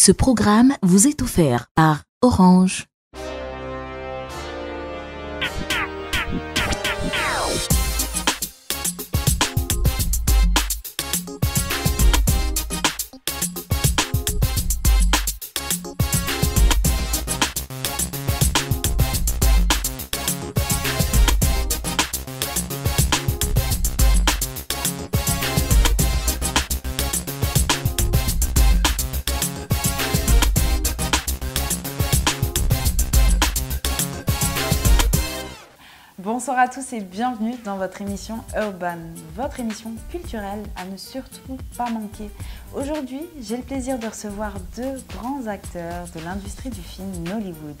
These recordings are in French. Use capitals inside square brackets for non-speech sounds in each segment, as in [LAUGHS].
Ce programme vous est offert par Orange. À tous et bienvenue dans votre émission Urban, votre émission culturelle à ne surtout pas manquer. Aujourd'hui, j'ai le plaisir de recevoir deux grands acteurs de l'industrie du film Nollywood.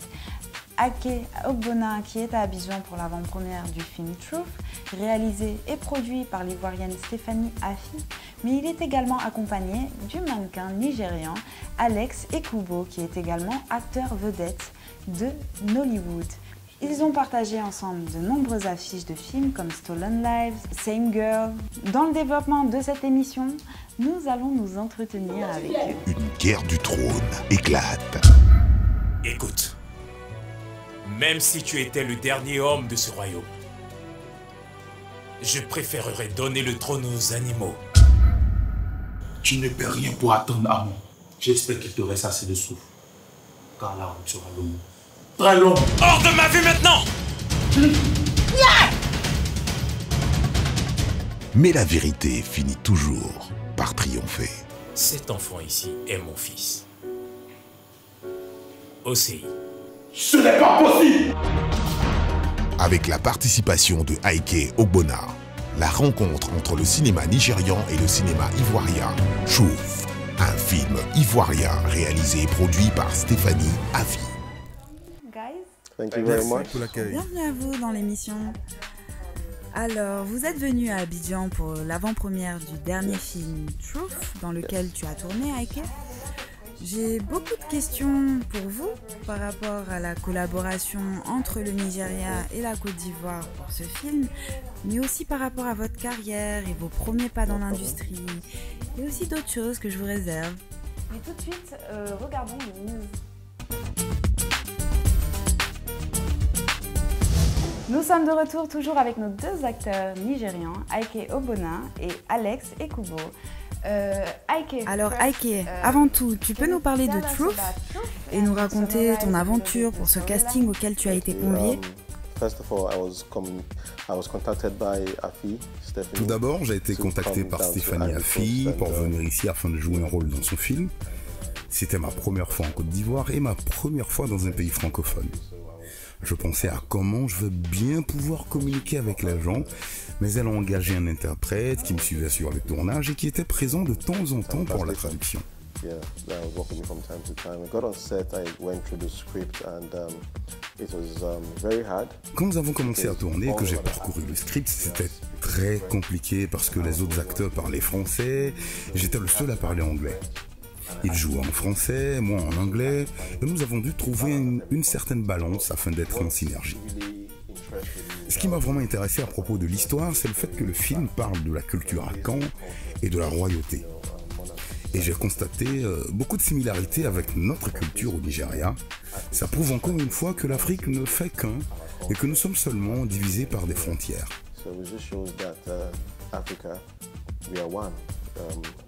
Ake Ogbona qui est à Abidjan pour l'avant-première du film Truth, réalisé et produit par l'ivoirienne Stéphanie Afi, mais il est également accompagné du mannequin nigérian Alex Ekubo qui est également acteur vedette de Nollywood. Ils ont partagé ensemble de nombreuses affiches de films comme Stolen Lives, Same Girl. Dans le développement de cette émission, nous allons nous entretenir avec eux. Une guerre du trône éclate. Écoute, même si tu étais le dernier homme de ce royaume, je préférerais donner le trône aux animaux. Tu ne peux rien pour attendre Amon. J'espère qu'il te reste assez de souffle. Car la route sera longue. Très long. Hors de ma vue maintenant Mais la vérité finit toujours par triompher. Cet enfant ici est mon fils. OCI. Ce n'est pas possible Avec la participation de Aike Ogbona, la rencontre entre le cinéma nigérian et le cinéma ivoirien, Chouf, un film ivoirien réalisé et produit par Stéphanie Afi. Thank you very much. bienvenue à vous dans l'émission. Alors, vous êtes venu à Abidjan pour l'avant-première du dernier film Truth, dans lequel tu as tourné, Aike. J'ai beaucoup de questions pour vous par rapport à la collaboration entre le Nigeria et la Côte d'Ivoire pour ce film, mais aussi par rapport à votre carrière et vos premiers pas dans l'industrie, et aussi d'autres choses que je vous réserve. Mais tout de suite, euh, regardons les news. Nous sommes de retour toujours avec nos deux acteurs nigérians, Aike Obona et Alex Ekubo. Euh, Aike, Alors first, Aike, euh, avant tout, tu peux nous parler de Truth et nous raconter ton aventure pour ce casting auquel tu as été convié first of all, I was com- I was contacted by Afi, Stephanie. Tout d'abord, j'ai été to contacté par Stéphanie Affi pour uh, venir ici afin de jouer un rôle dans son film. C'était ma première fois en Côte d'Ivoire et ma première fois dans un pays francophone. Je pensais à comment je veux bien pouvoir communiquer avec les gens, mais elle a engagé un interprète qui me suivait sur le tournage et qui était présent de temps en temps pour la traduction. Yeah, that was working with me from time to time. I got on set, I went through the script, and um, it was um, very hard. Quand nous avons commencé à tourner, que j'ai parcouru le script, c'était très compliqué parce que les autres acteurs parlaient français et j'étais le seul à parler anglais. Ils jouaient en français, moi en anglais, et nous avons dû trouver une, une certaine balance afin d'être en synergie. Ce qui m'a vraiment intéressé à propos de l'histoire, c'est le fait que le film parle de la culture à Caen et de la royauté. Et j'ai constaté euh, beaucoup de similarités avec notre culture au Nigeria. Ça prouve encore une fois que l'Afrique ne fait qu'un et que nous sommes seulement divisés par des frontières. So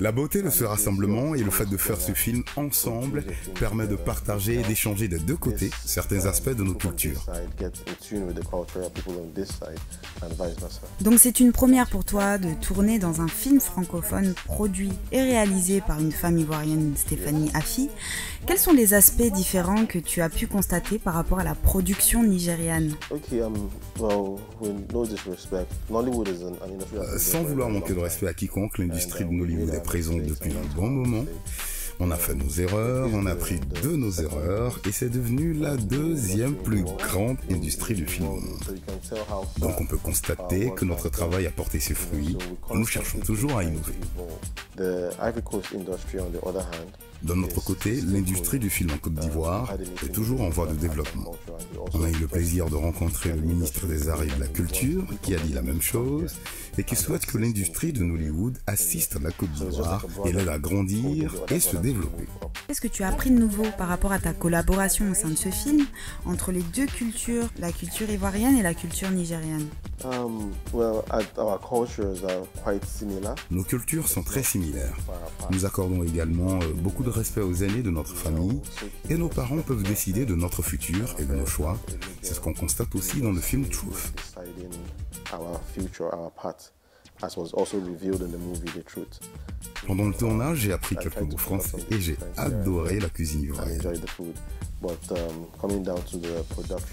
La beauté de ce rassemblement et le fait de faire ce film ensemble permet de partager et d'échanger des deux côtés certains aspects de nos cultures. Donc c'est une première pour toi de tourner dans un film francophone produit et réalisé par une femme ivoirienne, Stéphanie Affi. Quels sont les aspects différents que tu as pu constater par rapport à la production nigériane? Um, Euh, Sans vouloir manquer de respect à quiconque, l'industrie de um, Nollywood mistakes depuis un bon moment. On a fait nos erreurs, on a appris de nos erreurs et c'est devenu la deuxième plus grande industrie du film au monde. Donc on peut constater que notre travail a porté ses fruits. Nous cherchons toujours à innover. D'un autre côté, l'industrie du film en Côte d'Ivoire est toujours en voie de développement. On a eu le plaisir de rencontrer le ministre des Arts et de la Culture qui a dit la même chose et qui souhaite que l'industrie de Nollywood assiste à la Côte d'Ivoire et l'aide à grandir et se développer. Qu'est-ce que tu as appris de nouveau par rapport à ta collaboration au sein de ce film entre les deux cultures, la culture ivoirienne et la culture nigérienne Um, Nos cultures sont très similaires. Nous accordons également euh, beaucoup de respect aux aînés de notre famille et nos parents peuvent décider de notre futur et de nos choix. C'est ce qu'on constate aussi dans le film Truth. Pendant le tournage, j'ai appris quelques mots français et j'ai adoré la cuisine ivoirienne.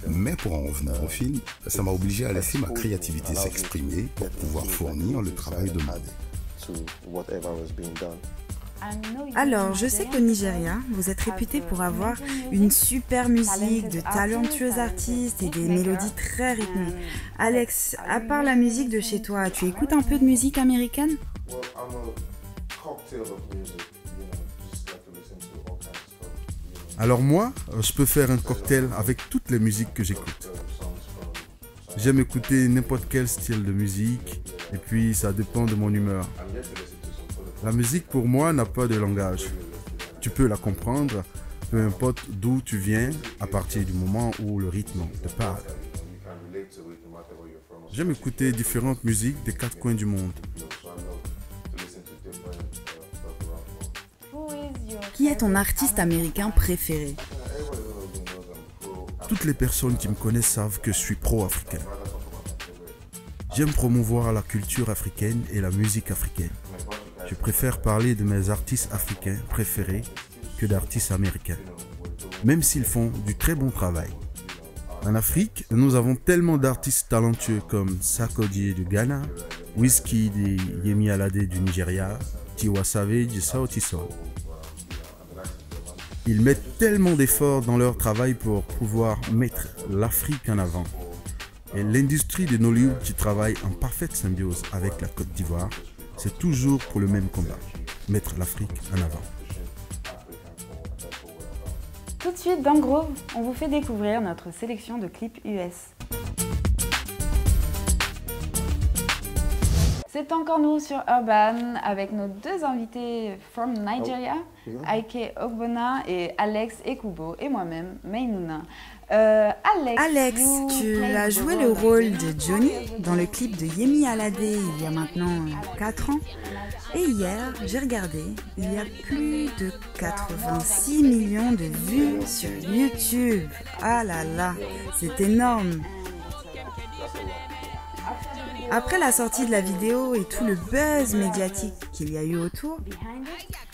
Mais pour en revenir au film, ça m'a obligé à laisser ma créativité s'exprimer pour pouvoir fournir le travail demandé. Alors, je sais qu'au Nigeria, vous êtes réputé pour avoir une super musique, de talentueux artistes et des mélodies très rythmées. Alex, à part la musique de chez toi, tu écoutes un peu de musique américaine? Alors moi, je peux faire un cocktail avec toutes les musiques que j'écoute. J'aime écouter n'importe quel style de musique et puis ça dépend de mon humeur. La musique pour moi n'a pas de langage. Tu peux la comprendre, peu importe d'où tu viens, à partir du moment où le rythme te parle. J'aime écouter différentes musiques des quatre coins du monde. Qui est ton artiste américain préféré? Toutes les personnes qui me connaissent savent que je suis pro-africain. J'aime promouvoir la culture africaine et la musique africaine. Je préfère parler de mes artistes africains préférés que d'artistes américains, même s'ils font du très bon travail. En Afrique, nous avons tellement d'artistes talentueux comme Sakodi du Ghana, Whiskey et Yemi Alade du Nigeria, Tiwa Savage du South Soul. Ils mettent tellement d'efforts dans leur travail pour pouvoir mettre l'Afrique en avant. Et l'industrie de Nollywood qui travaille en parfaite symbiose avec la Côte d'Ivoire, c'est toujours pour le même combat, mettre l'Afrique en avant. Tout de suite dans Groove, on vous fait découvrir notre sélection de clips US. C'est encore nous sur Urban avec nos deux invités from Nigeria, Aike Ogbona et Alex Ekubo et moi-même, Mainuna. Euh, Alex, tu as joué le rôle de Johnny dans le clip de Yemi Alade il y a maintenant 4 ans. Et hier, j'ai regardé, il y a plus de 86 millions de vues sur YouTube. Ah là là, c'est énorme. Après la sortie de la vidéo et tout le buzz médiatique qu'il y a eu autour,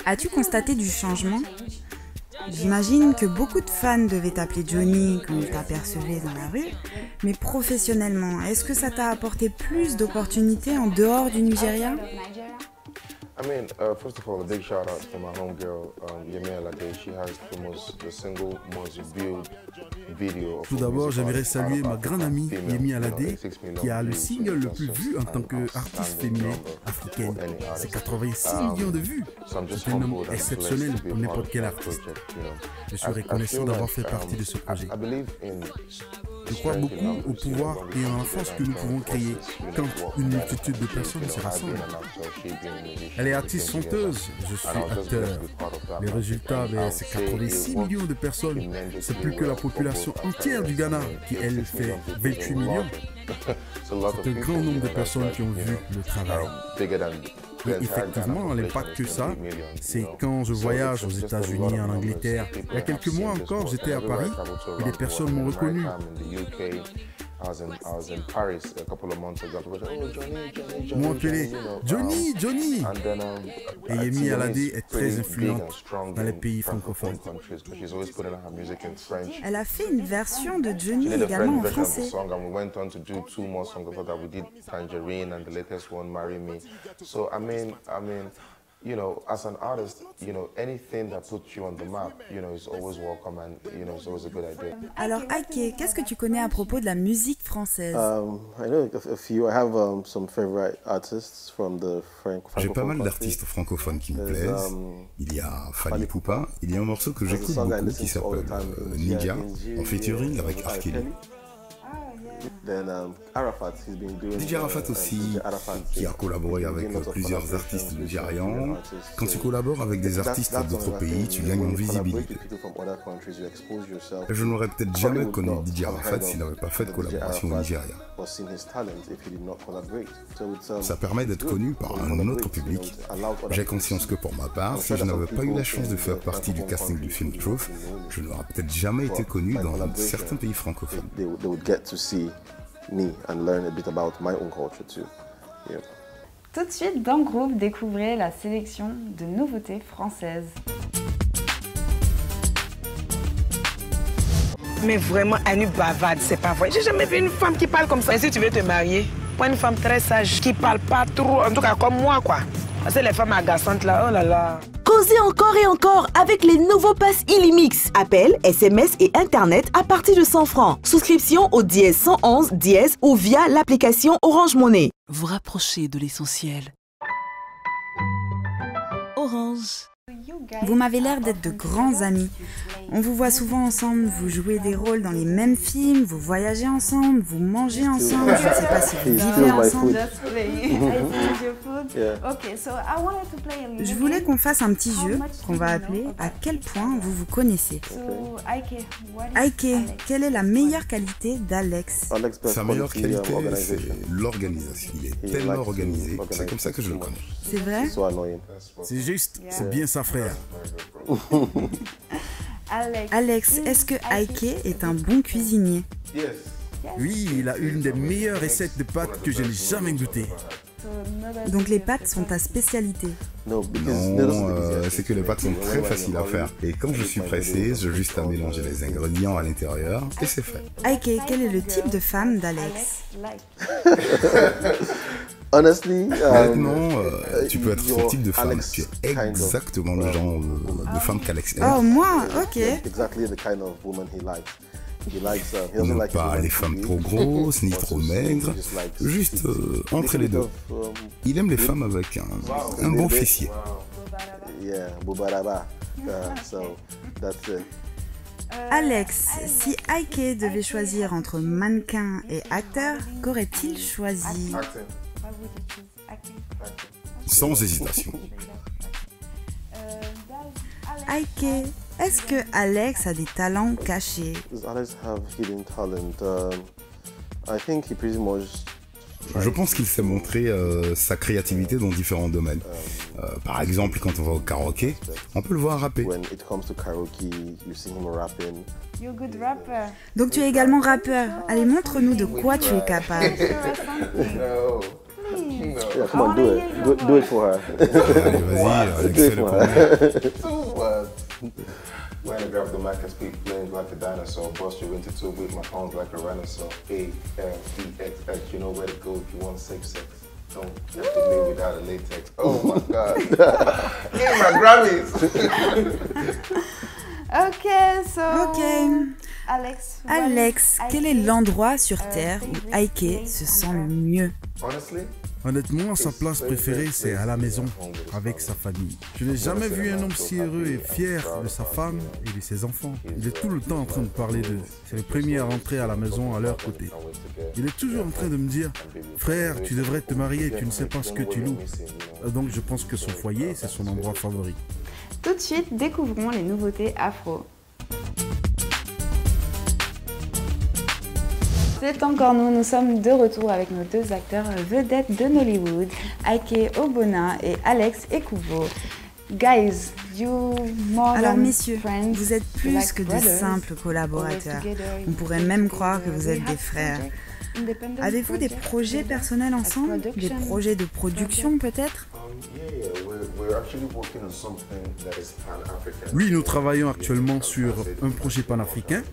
as-tu constaté du changement? J'imagine que beaucoup de fans devaient t'appeler Johnny quand ils t'apercevaient dans la rue, mais professionnellement, est-ce que ça t'a apporté plus d'opportunités en dehors du Nigeria? I mean, uh, first of all, a big shout out to my homegirl, um, Yemi Alade. She has the most, the single most viewed video. of Tout d'abord, j'aimerais saluer ma grande amie Yemi Alade, 86 million qui a le single le plus vu en an tant qu'artiste féminin africaine. C'est artist. 86 Um, millions de vues. C'est un blessed exceptionnel pour n'importe quel artiste. Je suis reconnaissant d'avoir fait um, partie de ce I- projet. Je crois beaucoup au pouvoir et à la force que nous pouvons créer quand une multitude de personnes se rassemblent. Elle est artiste chanteuse, je suis acteur. Les résultats, ben, c'est would say 86 it worked millions de personnes. C'est plus que la population entière du Ghana, qui elle 86 fait million people 28 is a lot. millions. [LAUGHS] C'est un grand nombre de personnes qui ont vu le travail. Et effectivement, l'impact que ça, is 20 million, you c'est quand je voyage aux États-Unis, en. Angleterre. Il y a quelques mois encore, j'étais à Paris et des personnes m'ont reconnu. I was in, I was in Paris a couple of months ago. People oh, Johnny, Johnny, Johnny, Johnny, you know, Johnny, um, Johnny. And then, um, Et Yemi Alade est très influente dans les pays francophone francophones. countries, but she's always putting out her music in French. Elle a fait une version de Johnny également en français. song, and we went on to do two more songs after that. We did Tangerine and the latest one, Marry Me. So I mean, I mean, you know, as an artist, you know, anything that puts you on the map, you know, is always welcome and, you know, it's always a good idea. Alors, Ike, qu'est-ce que tu connais à propos de la musique française? Um, I know a, a few. I have um, some favorite artists from the Frank. J'ai pas mal d'artistes francophones qui me plaisent. um, Il y a Fanny Poupa, il y a un morceau que j'écoute beaucoup qui s'appelle euh, Ninja, en featuring avec. Kelly. Then um, Arafat, he's been doing. DJ Arafat uh, aussi, Arafat, qui a collaboré avec plusieurs artistes nigérians. Quand tu collabores avec des artistes d'autres pays, tu gagnes en visibilité. Je n'aurais peut-être jamais connu DJ Arafat s'il n'avait pas fait de collaboration au Nigeria. um, Ça permet d'être connu par un autre public. J'ai conscience que pour ma part, si je n'avais pas eu la chance de faire partie du casting du film Truth, je n'aurais peut-être jamais été connu dans certains pays francophones. Me and learn a bit about my own culture too. Yeah. Tout de suite, dans le groupe, découvrez la sélection de nouveautés françaises. Mais vraiment, Anu bavarde, c'est pas vrai. J'ai jamais vu une femme qui parle comme ça. Et si tu veux te marier, pas une femme très sage, qui parle pas trop, en tout cas comme moi, quoi. Parce que les femmes agaçantes là, oh là là. Causez encore et encore avec les nouveaux passes Illimix. Appel, SMS et Internet à partir de 100 francs. Souscription au dièse 111 dièse ou via l'application Orange Monnaie. Vous rapprochez de l'essentiel. Orange. Vous m'avez l'air d'être de grands amis. On vous voit souvent ensemble, vous jouez des rôles dans les mêmes films, vous voyagez ensemble, vous mangez ensemble. Je ne sais pas si vous vivez ensemble. food. Just playing. I see your food. Yeah. Okay, so I wanted to play a little Je voulais qu'on fasse un petit jeu qu'on va appeler À quel point vous vous connaissez? So, Ike, what is Ike, Alex? quelle est la meilleure qualité d'Alex? Sa meilleure qualité, c'est l'organisation. Il est tellement organisé, c'est comme ça que je le connais. C'est vrai? C'est juste, c'est bien sa frère. [LAUGHS] Alex. Alex, est-ce que Ike est un bon cuisinier? Oui, il a une des meilleures recettes de pâtes que je n'ai jamais goûtées. Nobody Donc les pâtes sont ta spécialité. Non, euh, c'est que les pâtes sont très faciles à faire. Et comme je suis pressé, j'ai juste à mélanger les ingrédients à l'intérieur et c'est fait. Ike, quel est le type de femme d'Alex? [LAUGHS] [LAUGHS] Honestly, um, Honnêtement, euh, tu peux être ce type de femme. Alex Tu es kind of, exactement le genre de, de femme qu'Alex aime. Oh, moi Ok. exactly the kind of woman he likes. He likes. He doesn't Non like his pas les to femmes trop grosses ni trop maigres, juste euh, entre les deux. um, Il aime les femmes avec un, un bon fessier. Uh. Alex, si Ike devait choisir entre mannequin et acteur, qu'aurait-il choisi? Sans hésitation. [LAUGHS] Uh, does Alex Ike, est-ce que Alex a des talents cachés? Um, I think he pretty much. Je pense qu'il sait montrer euh, sa créativité dans différents domaines. Euh, par exemple, quand on va au karaoké, on peut le voir rapper. When it comes to karaoke, you see him rapping. You're a good rapper. Donc tu es également rappeur. Allez, montre-nous de quoi tu es capable. [LAUGHS] Show us something. No. Please. Yeah, come on, do it. Do, do it for her. Allez, vas-y, Alex, do it fais-le for pour moi. her. Uh, when I grab the mic and speak flames like a dinosaur, bust you into two with my palms like a rhinoceros. A L E X X, you know where to go if you want safe sex. Don't have to live without a latex. Oh my God. [LAUGHS] Give me my Grammys. [LAUGHS] Ok, so. Ok. Alex. what Alex, is quel est l'endroit sur Terre où Ike se sent le mieux? Honestly, Honnêtement, sa place préférée, c'est à la maison, avec sa famille. Je n'ai jamais vu un homme si heureux et fier de sa femme et de ses enfants. Il est tout le temps en train de parler d'eux. C'est le premier à rentrer à la maison à leur côté. Il est toujours en train de me dire, frère, tu devrais te marier, tu ne sais pas ce que tu loues. Euh, Donc je pense que son foyer, c'est son endroit favori. Tout de suite, découvrons les nouveautés afro. C'est encore nous, nous sommes de retour avec nos deux acteurs vedettes de Nollywood, Ike Obona et Alex Ekubo. Guys, you more Alors messieurs, vous êtes plus like que de simples collaborateurs. On pourrait même croire que vous êtes des frères. Avez-vous des projets personnels ensemble? Des projets de production peut-être? Yeah, we're, we're actually working on something that is pan-African. Oui, nous travaillons actuellement sur un projet panafricain.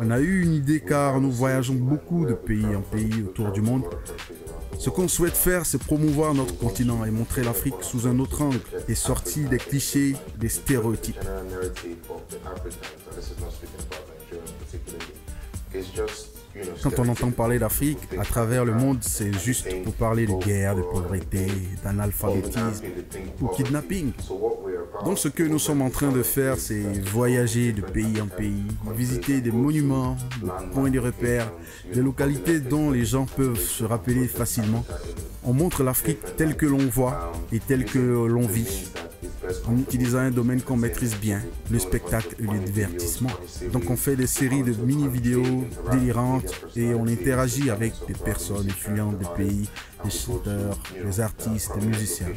On a eu une idée car nous voyageons beaucoup de pays en pays autour du monde. Ce qu'on souhaite faire, c'est promouvoir notre continent et montrer l'Afrique sous un autre angle et sortir des clichés, des stéréotypes. Quand on entend parler d'Afrique à travers le monde, c'est juste pour parler de guerre, de pauvreté, d'analphabétisme ou kidnapping. Donc ce que nous sommes en train de faire, c'est voyager de pays en pays, visiter des monuments, des points de repère, des localités dont les gens peuvent se rappeler facilement. On montre l'Afrique telle que l'on voit et telle que l'on vit en utilisant un domaine qu'on maîtrise bien, le spectacle et le divertissement. Donc on fait des séries de mini-vidéos délirantes et on interagit avec des personnes influentes des pays, des chanteurs, des artistes, des musiciens.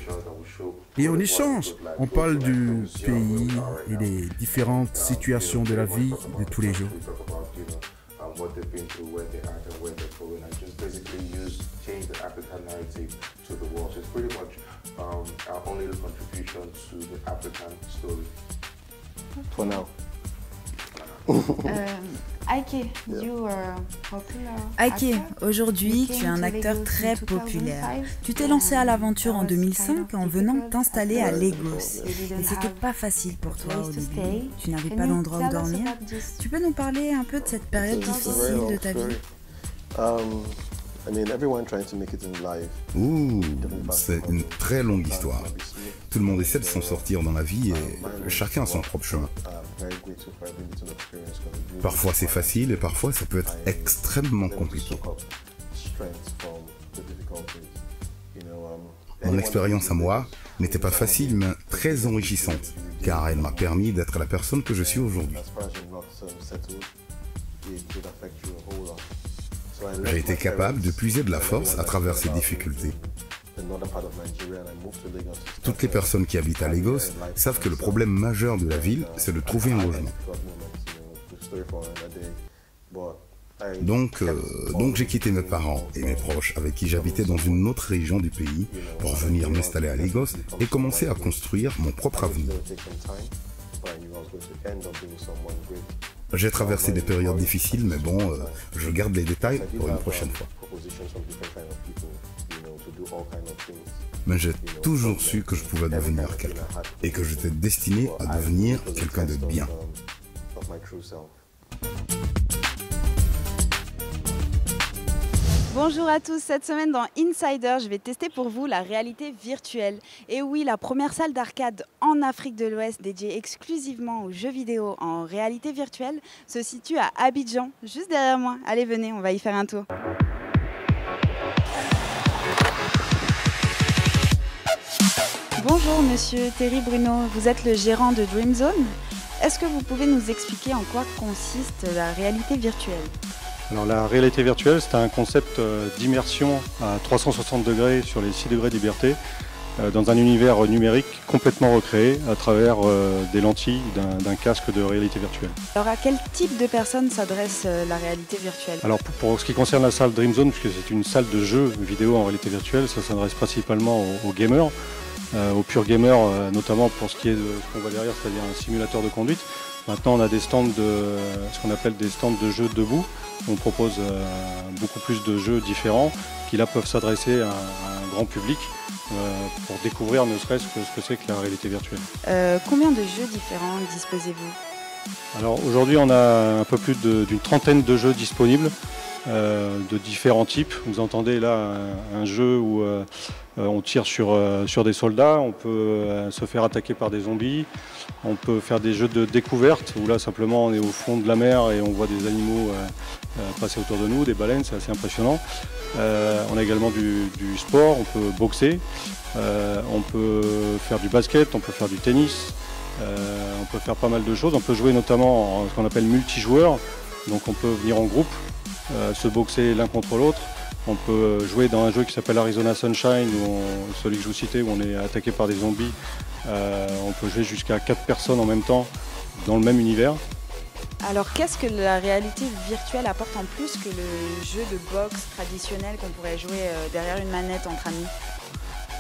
Et on échange. On parle du pays et des différentes situations de la vie de tous les jours. our only contribution to the African story. For now. [LAUGHS] Aike, you are Aike, aujourd'hui, tu es un acteur très populaire. Tu t'es lancé à l'aventure en 2005 en venant t'installer à Lagos. Et c'était pas facile pour toi au début. Tu n'avais pas d'endroit où dormir. Tu peux nous parler un peu de cette période difficile de ta vie? um, Ouh, c'est une très longue histoire. Tout le monde essaie de s'en sortir dans la vie et chacun a son propre chemin. Parfois c'est facile et parfois ça peut être extrêmement compliqué. Mon expérience à moi n'était pas facile mais très enrichissante car elle m'a permis d'être la personne que je suis aujourd'hui. J'ai été capable de puiser de la force à travers ces difficultés. Toutes les personnes qui habitent à Lagos savent que le problème majeur de la ville, c'est de trouver un logement. Donc, euh, donc j'ai quitté mes parents et mes proches avec qui j'habitais dans une autre région du pays pour venir m'installer à Lagos et commencer à construire mon propre avenir. J'ai traversé des périodes difficiles, mais bon, euh, je garde les détails pour une prochaine fois. Mais j'ai toujours su que je pouvais devenir quelqu'un et que j'étais destiné à devenir quelqu'un de bien. Bonjour à tous, cette semaine dans Insider, je vais tester pour vous la réalité virtuelle. Et oui, la première salle d'arcade en Afrique de l'Ouest dédiée exclusivement aux jeux vidéo en réalité virtuelle se situe à Abidjan, juste derrière moi. Allez, venez, on va y faire un tour. Bonjour monsieur Thierry Bruno, vous êtes le gérant de Dream Zone. Est-ce que vous pouvez nous expliquer en quoi consiste la réalité virtuelle? Alors la réalité virtuelle, c'est un concept euh, d'immersion à 360 degrés sur les 6 degrés de liberté euh, dans un univers numérique complètement recréé à travers euh, des lentilles d'un casque de réalité virtuelle. Alors à quel type de personnes s'adresse la réalité virtuelle? Alors pour, ce qui concerne la salle Dream Zone, puisque c'est une salle de jeux vidéo en réalité virtuelle, ça s'adresse principalement aux, gamers, aux purs gamers, notamment pour ce qui est de ce qu'on voit derrière, c'est-à-dire un simulateur de conduite. Maintenant on a des stands de ce qu'on appelle des stands de jeux debout on propose euh, beaucoup plus de jeux différents qui là peuvent s'adresser à, un grand public euh, pour découvrir ne serait-ce que ce que c'est que la réalité virtuelle. Euh, combien de jeux différents disposez-vous? Alors aujourd'hui on a un peu plus d'une trentaine de jeux disponibles. de différents types. Vous entendez là un, jeu où on tire sur, sur des soldats, on peut se faire attaquer par des zombies, on peut faire des jeux de découverte où là simplement on est au fond de la mer et on voit des animaux euh, euh, passer autour de nous, des baleines, c'est assez impressionnant. Euh, on a également du, sport, on peut boxer, on peut faire du basket, on peut faire du tennis, on peut faire pas mal de choses. On peut jouer notamment en ce qu'on appelle multijoueur, donc on peut venir en groupe, se boxer l'un contre l'autre. On peut jouer dans un jeu qui s'appelle Arizona Sunshine, où celui que je vous citais, où on est attaqué par des zombies. Euh, on peut jouer jusqu'à 4 personnes en même temps dans le même univers. Alors qu'est-ce que la réalité virtuelle apporte en plus que le jeu de boxe traditionnel qu'on pourrait jouer euh, derrière une manette entre amis?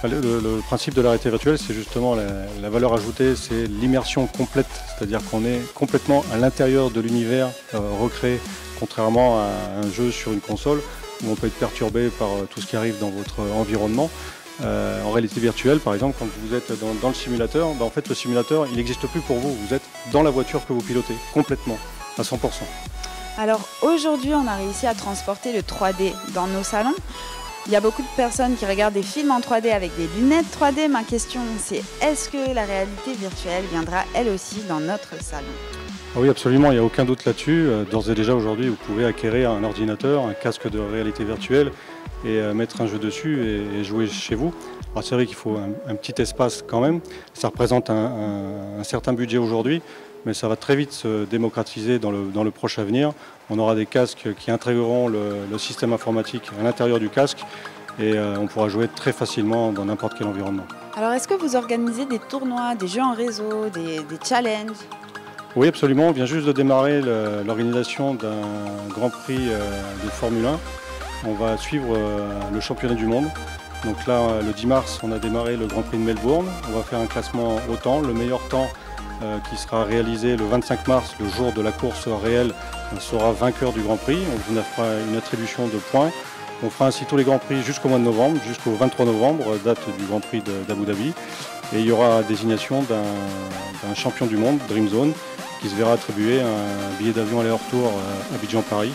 Le, principe de la réalité virtuelle, c'est justement la, valeur ajoutée, c'est l'immersion complète, c'est-à-dire qu'on est complètement à l'intérieur de l'univers euh, recréé, contrairement à un jeu sur une console où on peut être perturbé par tout ce qui arrive dans votre environnement. en réalité virtuelle, par exemple, quand vous êtes dans, le simulateur, ben, en fait, le simulateur, il n'existe plus pour vous. Vous êtes dans la voiture que vous pilotez, complètement, à 100%. Alors aujourd'hui, on a réussi à transporter le 3D dans nos salons. Il y a beaucoup de personnes qui regardent des films en 3D avec des lunettes 3D. Ma question, c'est est-ce que la réalité virtuelle viendra elle aussi dans notre salon? Oui, absolument, il n'y a aucun doute là-dessus. Euh, d'ores et déjà aujourd'hui, vous pouvez acquérir un ordinateur, un casque de réalité virtuelle et euh, mettre un jeu dessus et jouer chez vous. Alors c'est vrai qu'il faut un, petit espace quand même. Ça représente un certain budget aujourd'hui, mais ça va très vite se démocratiser dans le, dans le proche avenir. On aura des casques qui intégreront le, système informatique à l'intérieur du casque et euh, on pourra jouer très facilement dans n'importe quel environnement. Alors est-ce que vous organisez des tournois, des jeux en réseau, des, challenges? Oui absolument, on vient juste de démarrer l'organisation d'un Grand Prix euh, de Formule 1. On va suivre euh, le championnat du monde. Donc là, le 10 mars, on a démarré le Grand Prix de Melbourne. On va faire un classement au temps. Le meilleur temps euh, qui sera réalisé le 25 mars, le jour de la course réelle, sera vainqueur du Grand Prix. On vous fera une attribution de points. On fera ainsi tous les Grands Prix jusqu'au mois de novembre, jusqu'au 23 novembre, date du Grand Prix d'Abu Dhabi. Et il y aura désignation d'un champion du monde, Dream Zone, qui se verra attribuer un billet d'avion aller-retour à Abidjan-Paris.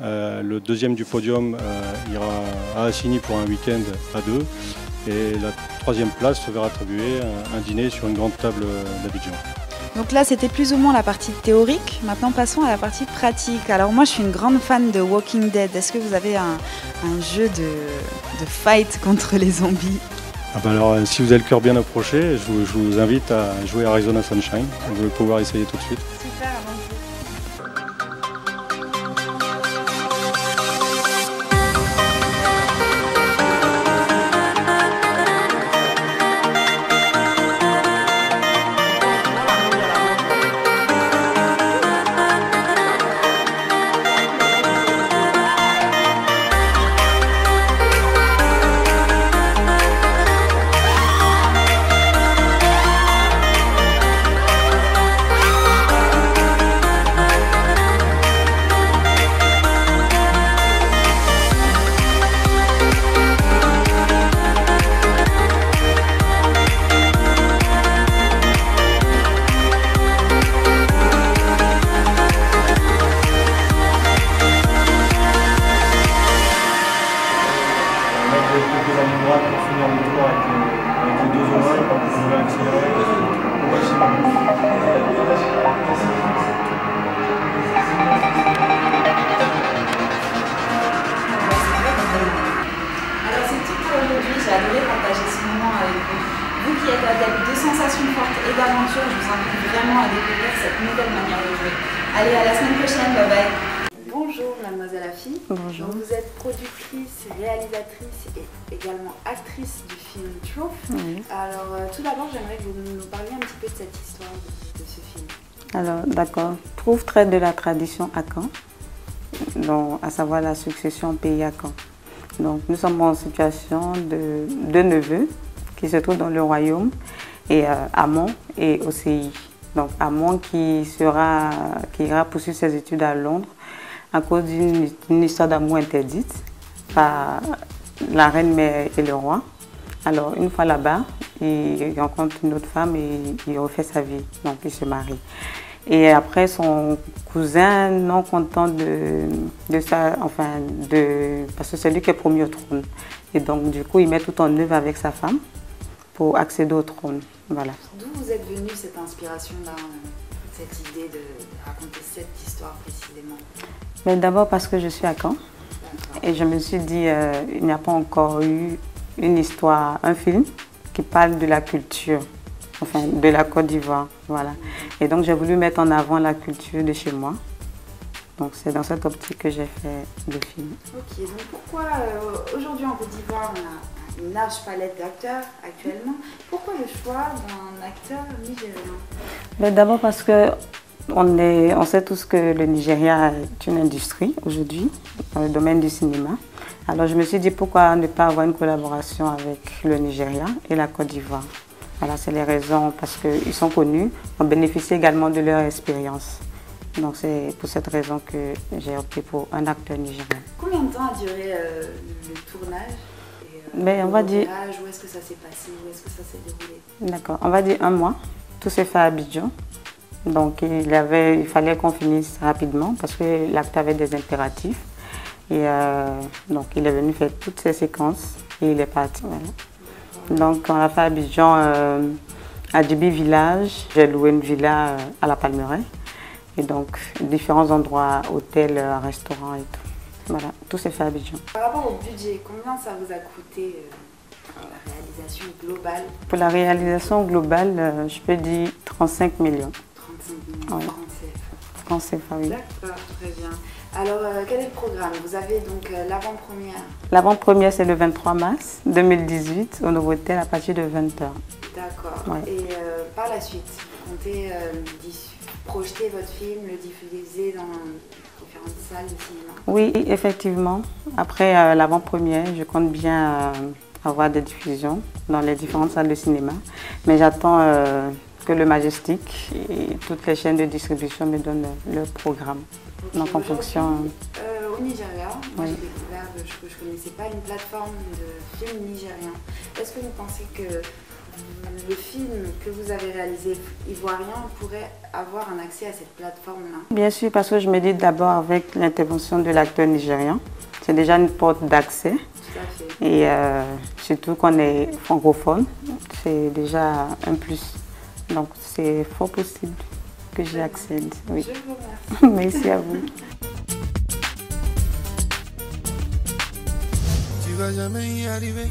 Euh, le deuxième du podium euh, ira à Assigny pour un week-end à deux. Et la troisième place se verra attribuer un dîner sur une grande table d'Abidjan. Donc là, c'était plus ou moins la partie théorique. Maintenant, passons à la partie pratique. Alors moi, je suis une grande fan de Walking Dead. Est-ce que vous avez un, jeu de, fight contre les zombies? Ah bah alors, si vous avez le cœur bien approché, je vous, invite à jouer Arizona Sunshine. Vous allez pouvoir essayer tout de suite. Allez, mademoiselle Afi. Bonjour. vous êtes productrice, réalisatrice et également actrice du film Truth. Alors, euh, tout d'abord, j'aimerais que vous nous parliez un petit peu de cette histoire de, ce film. Alors, d'accord. Trouve traite de la tradition à Caen, donc, à savoir la succession pays à Caen. Donc, nous sommes en situation de deux neveux qui se trouvent dans le royaume, et euh, Amont et OCI. Donc Amon qui, sera, qui ira poursuivre ses études à Londres à cause d'une histoire d'amour interdite par la reine mère et le roi. Alors une fois là-bas, il rencontre une autre femme et il refait sa vie. Donc il se marie. Et après, son cousin, non content de, ça, enfin, de, parce que c'est lui qui est promis au trône. Et donc, du coup, il met tout en œuvre avec sa femme pour accéder au trône. Voilà. D'où vous êtes venue cette inspiration-là, cette idée de raconter cette histoire précisément D'abord parce que je suis à Caen. Et je me suis dit, euh, il n'y a pas encore eu une histoire, un film qui parle de la culture, enfin de la Côte d'Ivoire. Voilà. Et donc j'ai voulu mettre en avant la culture de chez moi. Donc c'est dans cette optique que j'ai fait le film. Ok, donc pourquoi euh, aujourd'hui en Côte d'Ivoire on a une large palette d'acteurs actuellement. Pourquoi le choix d'un acteur nigérien ben, D'abord parce que on, est, on sait tous que le Nigeria est une industrie aujourd'hui dans le domaine du cinéma. Alors je me suis dit pourquoi ne pas avoir une collaboration avec le Nigeria et la Côte d'Ivoire? Voilà, c'est les raisons parce qu'ils sont connus, on bénéficie également de leur expérience. Donc c'est pour cette raison que j'ai opté pour un acteur nigérien. Combien de temps a duré euh, le tournage? Mais on va dire- Où est-ce que ça s'est passé Où est-ce que ça s'est déroulé? D'accord, on va dire un mois. Tout s'est fait à Abidjan. Donc il, avait, il fallait qu'on finisse rapidement parce que l'acteur avait des impératifs. Et euh, donc il est venu faire toutes ces séquences et il est parti. voilà. Donc on a fait à Abidjan, euh, à Djibi Village. J'ai loué une villa euh, à la Palmeraie. Et donc différents endroits, hôtels, restaurants et tout. Voilà, tout s'est fait à Abidjan. Par rapport au budget, combien ça vous a coûté euh, la réalisation globale? Pour la réalisation globale, euh, je peux dire 35 millions. 35 millions Ouais. de francs CFA. Francs CFA, oui. D'accord, très bien. Alors, euh, quel est le programme? Vous avez donc l'avant-première. L'avant-première, c'est le 23 mars 2018 au Novotel à partir de 20h. D'accord. Ouais. Et euh, par la suite, vous comptez euh, projeter votre film, le diffuser dans différentes salles de cinéma Oui, effectivement. Après euh, l'avant-première, je compte bien euh, avoir des diffusions dans les différentes salles de cinéma. Mais j'attends euh, que le Majestic et toutes les chaînes de distribution me donnent le programme. Donc en fonction. Au Nigeria, Oui. j'ai découvert que je ne connaissais pas une plateforme de films nigériens. Est-ce que vous pensez que le film que vous avez réalisé ivoirien pourrait avoir un accès à cette plateforme-là Bien sûr, parce que je me dis d'abord avec l'intervention de l'acteur nigérien, c'est déjà une porte d'accès. Tout à fait. Et euh, surtout qu'on est francophone, c'est déjà un plus. Donc c'est fort possible que j'y accède. Oui. Je vous remercie. [LAUGHS] Merci à vous. Tu vas jamais y arriver,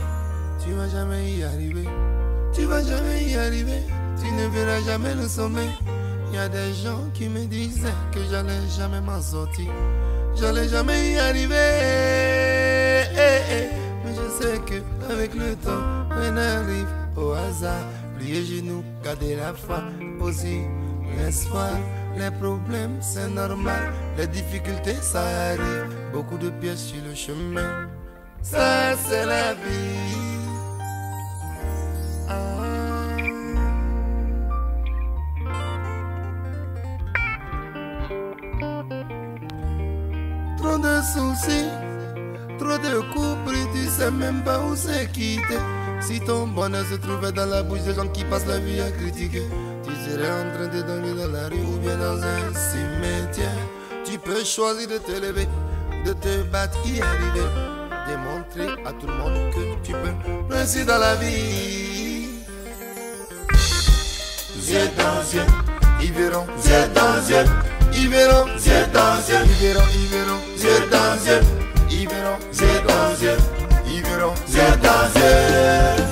tu vas jamais y arriver, vas jamais y arriver, tu ne verras jamais le sommet. Y a des gens qui me disaient que j'allais jamais m'en sortir, j'allais jamais y arriver. Mais je sais que avec le temps, rien n'arrive au hasard. Plier genoux, garder la foi, aussi l'espoir. Les problèmes, c'est normal. Les difficultés, ça arrive. Beaucoup de pièces sur le chemin. Ça, c'est la vie. De soucis, trop de coups pris, tu sais même pas où c'est quitté. Si ton bonheur se trouvait dans la bouche des gens qui passent la vie à critiquer, tu serais en train de dormir dans la rue ou bien dans un cimetière. Tu peux choisir de te lever, de te battre, y arriver, démontrer à tout le monde que tu peux réussir dans la vie. Yeux dans yeux, ils verront, yeux dans yeux, ils verront, yeux dans yeux, ils verront, ils verront, ils verront, yeux, ils verront, yeux dans yeux.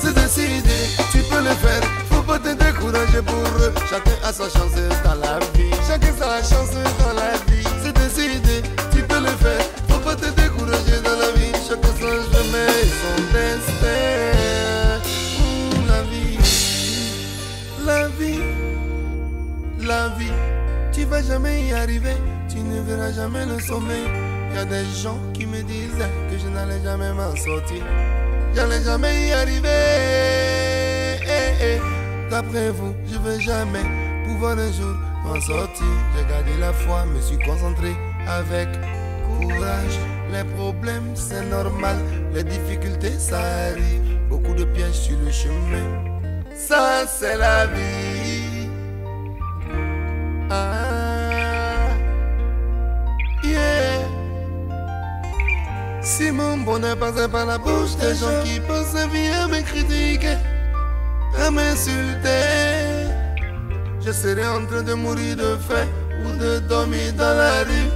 C'est décidé, tu peux le faire, faut pas te décourager pour eux. Chacun a sa chance dans la vie, chacun a sa chance dans la vie. C'est décidé, tu peux le faire, faut pas te décourager dans la vie. Chacun change jamais son destin. Mmh, la vie, la vie, la vie. Tu vas jamais y arriver, tu ne verras jamais le sommet. Y a des gens qui me disaient que je n'allais jamais m'en sortir. J'allais jamais y arriver. D'après vous, je vais jamais pouvoir un jour m'en sortir. J'ai gardé la foi, me suis concentré avec courage. Les problèmes, c'est normal. Les difficultés, ça arrive. Beaucoup de pièges sur le chemin. Ça, c'est la vie. Bonheur passait par la bouche des gens qui pensaient bien me critiquer, à m'insulter, je serais en train de mourir de faim ou de dormir dans la rue,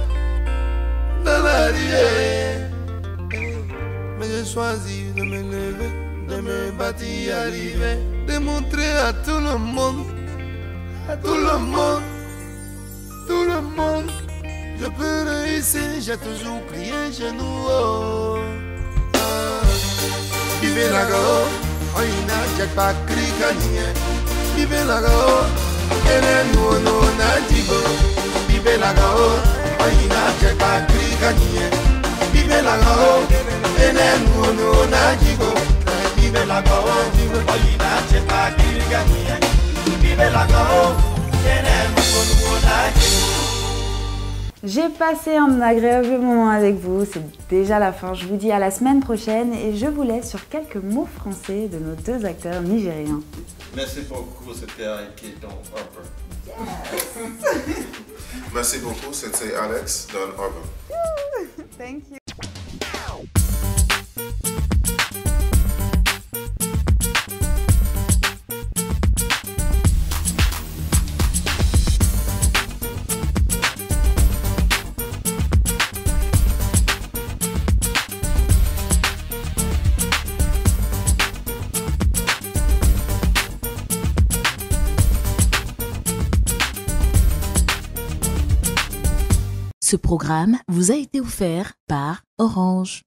dans la rue. Mais j'ai choisi de me lever, de me y arriver, de montrer à tout le monde, à tout le monde, tout le monde. Je peux réussir, j'ai toujours prié genoux. Oh. Bibe na go, oyin na jẹ pa kirika nìyẹn. Bibe na go, ene nu ono na digbo. Bibe na go, oyin na jẹ pa kirika nìyẹn. Bibe na go, ene nu ono na digbo. Bibe na go, oyin na jẹ pa kirika nìyẹn. Bibe na go, ene nu ono na digbo. J'ai passé un agréable moment avec vous, c'est déjà la fin. Je vous dis à la semaine prochaine et je vous laisse sur quelques mots français de nos deux acteurs nigériens. Merci beaucoup, c'était Aiki dans Harper. [LAUGHS] Merci beaucoup, c'était Alex dans Harper. Thank you. Ce programme vous a été offert par Orange.